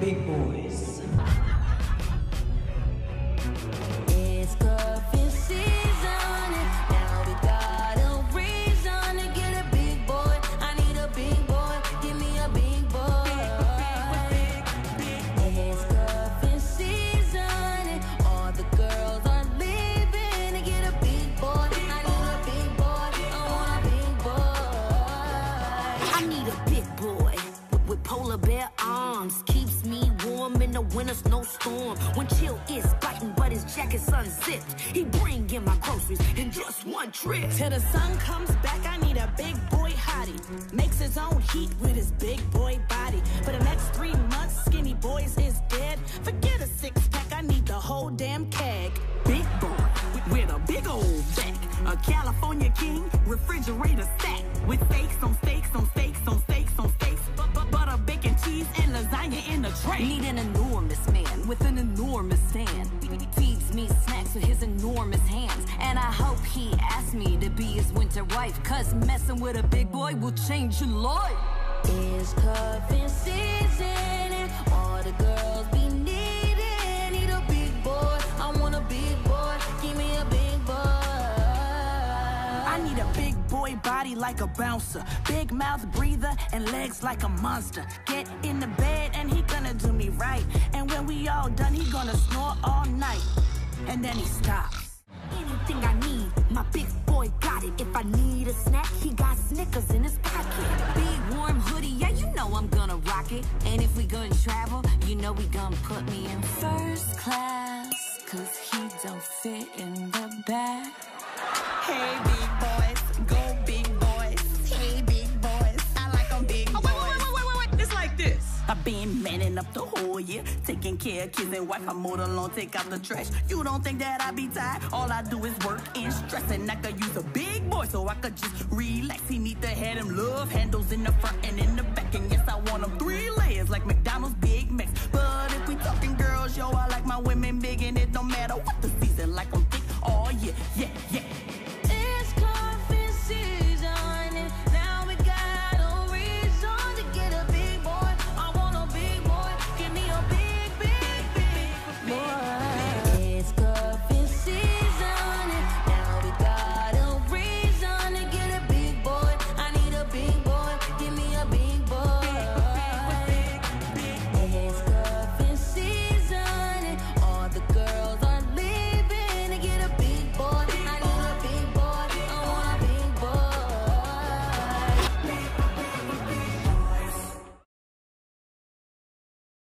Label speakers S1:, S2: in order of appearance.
S1: Big boys.
S2: With, polar bear arms. Keeps me warm in the winter snowstorm. When chill is biting, but his jacket's unzipped. He bring in my groceries in just one trip.
S3: Till the sun comes back, I need a big boy hottie. Makes his own heat with his big boy body. For the next three months, skinny boys is dead. Forget a six pack, I need the whole damn keg.
S4: Big boy with a big old back. A California king, refrigerator stack. With steaks on steaks on steaks
S5: enormous stand. Feeds me snacks with his enormous hands. And I hope he asks me to be his winter wife. Cause messing with a big boy will change your life.
S2: It's cuffing season and all the girls be needing. Need a big boy, I want a big boy. Give me a big boy.
S4: I need a big boy body like a bouncer, big mouth breather, and legs like a monster. Get in the bed and he gonna do all done, he gonna snore all night. And then he stops.
S2: Anything I need, my big boy got it. If I need a snack, he got Snickers in his pocket.
S5: Big warm hoodie, yeah, you know I'm gonna rock it. And if we gonna travel, you know we gonna put me in first class. Cause he don't fit in the back.
S4: I've been manning up the whole year, taking care of kids and wife. I mowed the lawn, take out the trash. You don't think that I be tired? All I do is work and stress, and I could use a big boy so I could just relax. He need to have them love handles in the front and in the